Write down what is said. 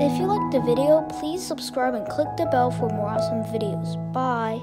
If you liked the video, please subscribe and click the bell for more awesome videos. Bye.